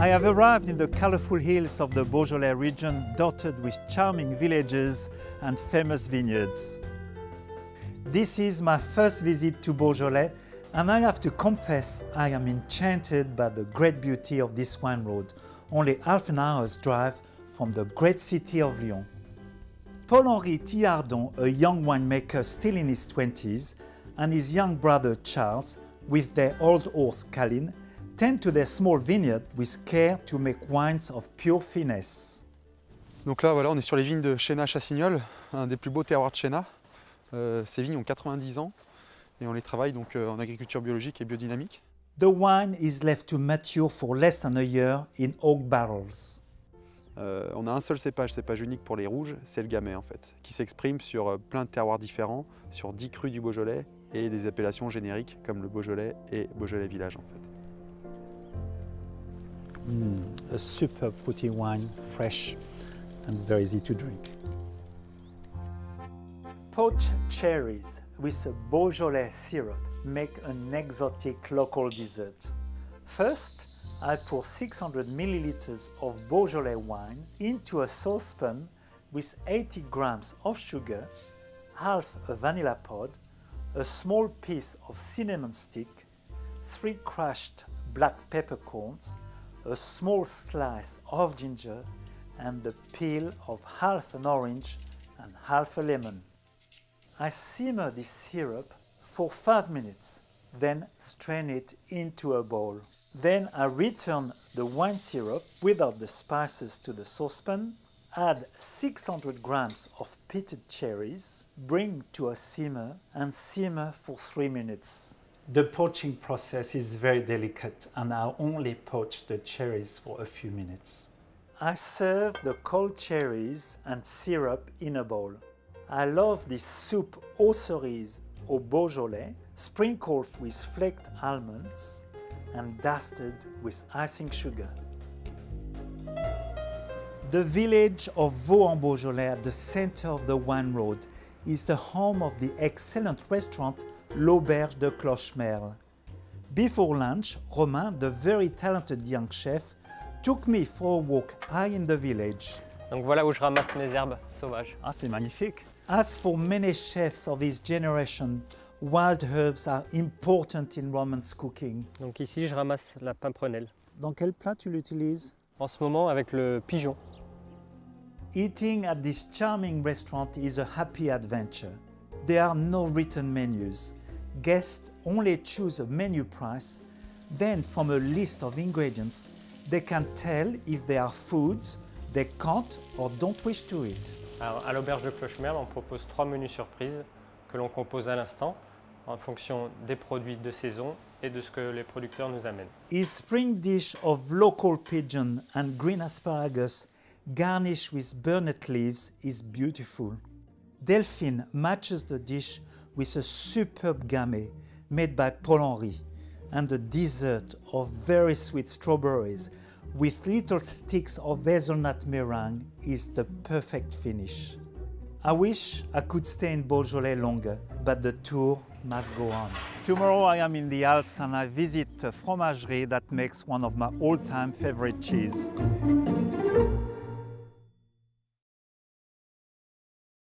I have arrived in the colorful hills of the Beaujolais region dotted with charming villages and famous vineyards. This is my first visit to Beaujolais and I have to confess I am enchanted by the great beauty of this wine road, only half an hour's drive from the great city of Lyon. Paul-Henri Thillardon, a young winemaker still in his 20s, and his young brother Charles, with their old horse Kalin, tend to their small vineyard with care to make wines of pure finesse. Donc là, voilà, on est sur les vignes de Chéna-Chassignol, un des plus beaux terroirs de Chéna. Euh, ces vignes ont 90 ans et on les travaille donc euh, en agriculture biologique et biodynamique. The wine is left to mature for less than a year in oak barrels. Euh, on a un seul cépage, cépage unique pour les rouges, c'est le Gamay en fait, qui s'exprime sur plein de terroirs différents, sur 10 crus du Beaujolais et des appellations génériques comme le Beaujolais et Beaujolais Village en fait. Mm, a superb fruity wine, fresh and very easy to drink. Poached cherries with a Beaujolais syrup make an exotic local dessert. First, I pour 600 milliliters of Beaujolais wine into a saucepan with 80 grams of sugar, half a vanilla pod, a small piece of cinnamon stick, three crushed black peppercorns, a small slice of ginger, and the peel of half an orange and half a lemon. I simmer this syrup for 5 minutes, then strain it into a bowl. Then I return the wine syrup without the spices to the saucepan, add 600 grams of pitted cherries, bring to a simmer and simmer for 3 minutes. The poaching process is very delicate and I only poach the cherries for a few minutes. I serve the cold cherries and syrup in a bowl. I love this soup aux cerises au Beaujolais, sprinkled with flaked almonds and dusted with icing sugar. The village of Vaux-en-Beaujolais at the center of the wine road is the home of the excellent restaurant L'Auberge de Clochemerle. Before lunch, Romain, the very talented young chef, took me for a walk high in the village. Donc voilà où je ramasse mes herbes sauvages. Ah, c'est magnifique. As for many chefs of his generation, wild herbs are important in Romance cooking. Donc ici je ramasse la pimprenelle. Dans quel plat tu l'utilises? En ce moment avec le pigeon. Eating at this charming restaurant is a happy adventure. There are no written menus. Guests only choose a menu price, then from a list of ingredients, they can tell if they are foods they can't or don't wish to eat. Alors, à l'auberge de Clochemerle, on propose trois menus surprises que l'on compose à l'instant en fonction des produits de saison et de ce que les producteurs nous amènent. His spring dish of local pigeon and green asparagus garnished with burnet leaves is beautiful. Delphine matches the dish with a superb gamay made by Paul-Henri and a dessert of very sweet strawberries with little sticks of hazelnut meringue is the perfect finish. I wish I could stay in Beaujolais longer, but the tour must go on. Tomorrow I am in the Alps and I visit a fromagerie that makes one of my all-time favorite cheese.